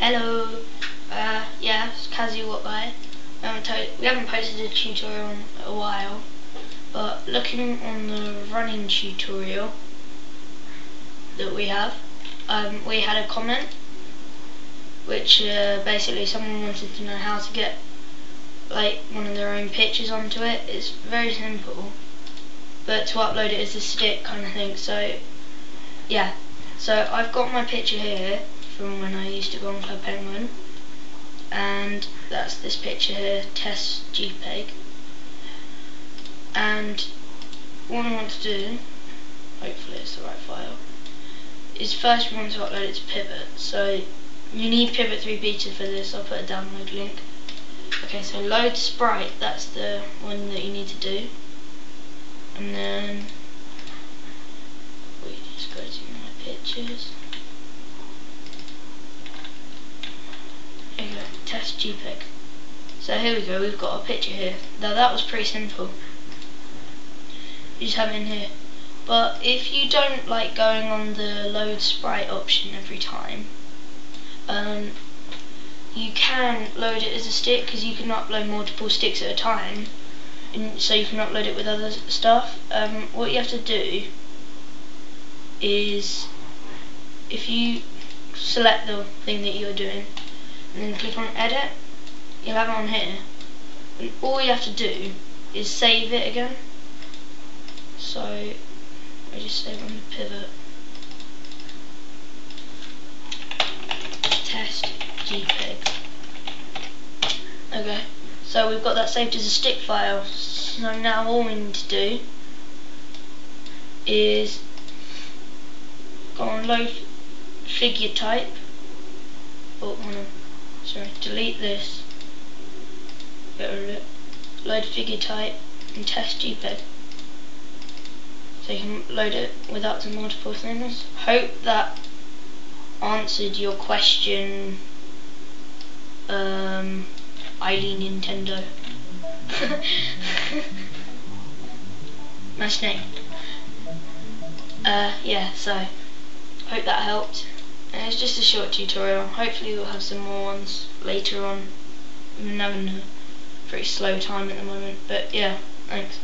Hello. Uh, yeah, it's Kazi haven't, we haven't posted a tutorial in a while, but looking on the running tutorial that we have, um, we had a comment which uh, basically someone wanted to know how to get like one of their own pictures onto it. It's very simple, but to upload it as a stick kind of thing. So yeah, so I've got my picture here from when I used to go on Club Penguin. And that's this picture here, test JPEG and what I want to do, hopefully it's the right file, is first we want to upload it to Pivot. So you need Pivot 3 Beta for this, I'll put a download link. Okay so load sprite, that's the one that you need to do. And then we just go to my pictures test JPEG. So here we go, we've got a picture here. Now that was pretty simple. You just have it in here. But if you don't like going on the load sprite option every time, um, you can load it as a stick because you can upload multiple sticks at a time. And so you can upload it with other stuff. Um, what you have to do is if you select the thing that you're doing and then click on edit. You'll have it on here. And all you have to do is save it again. So I just save on the pivot. Test jpeg okay so we've got that saved as a stick file. So now all we need to do is go on load figure type. Oh, sorry, delete this, get rid of it, load figure type and test JPEG. So you can load it without the multiple things. Hope that answered your question, um, Eileen Nintendo. nice name. Uh, yeah, so, hope that helped. And it's just a short tutorial. Hopefully we'll have some more ones later on. I'm having a pretty slow time at the moment. But yeah, thanks.